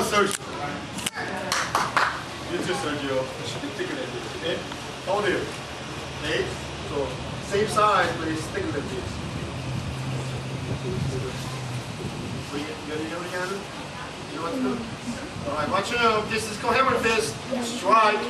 on, Sergio. You too, Sergio. Thicker than this. Okay? Hold it. Okay? So, same size, but it's thicker than this. So you, you know what again. You know what to do? All right, watch out. This is called fist. Strike.